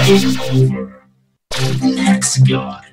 Over. Next guy.